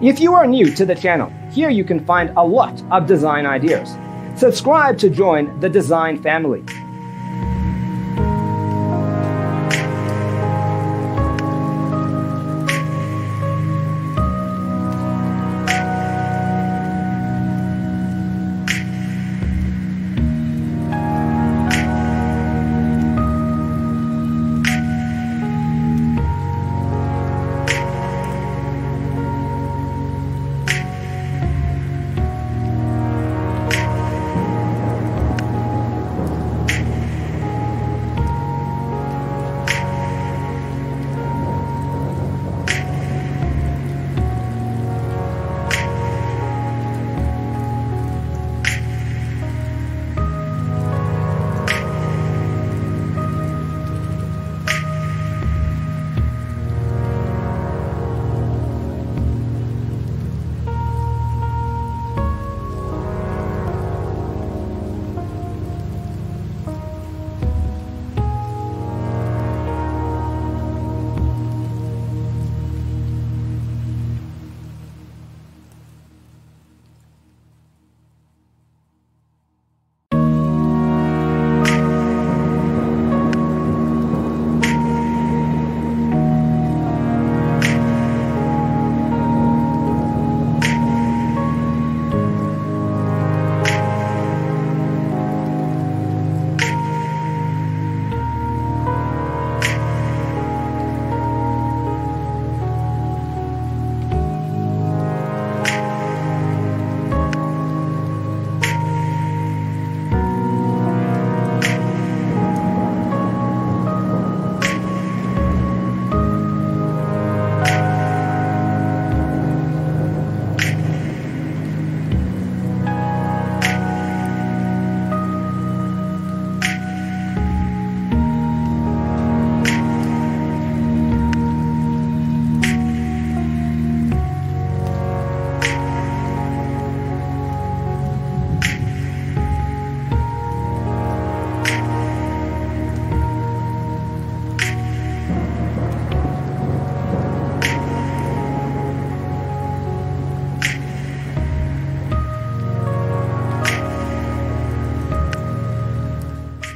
If you are new to the channel, here you can find a lot of design ideas. Subscribe to join the design family.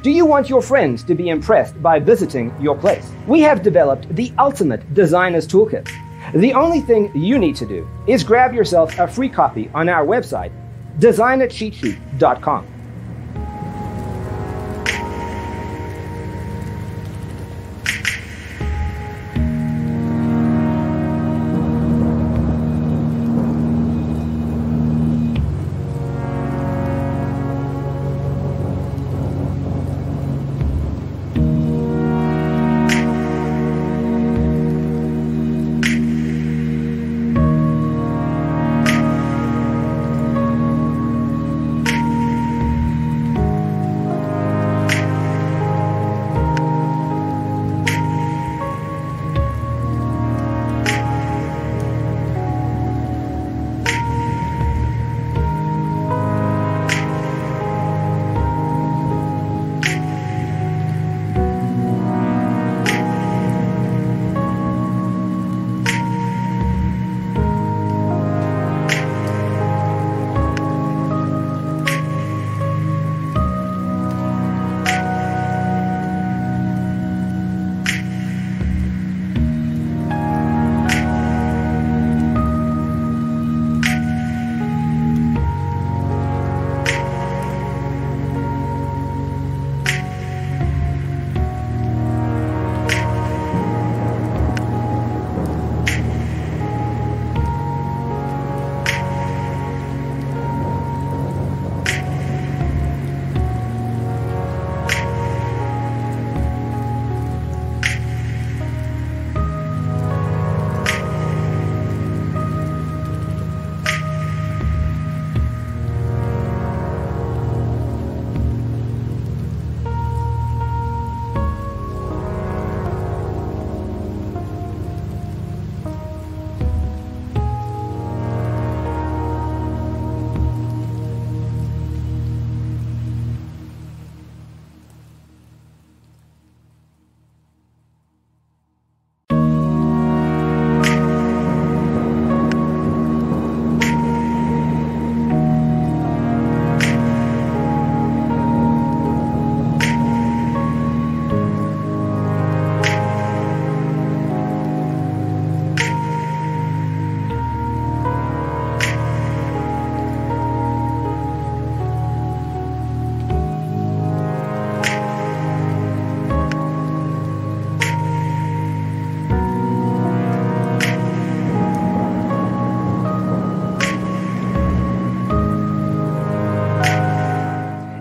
Do you want your friends to be impressed by visiting your place? We have developed the ultimate designer's toolkit. The only thing you need to do is grab yourself a free copy on our website, designacheatsheet.com.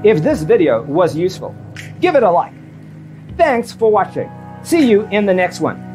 If this video was useful, give it a like. Thanks for watching. See you in the next one.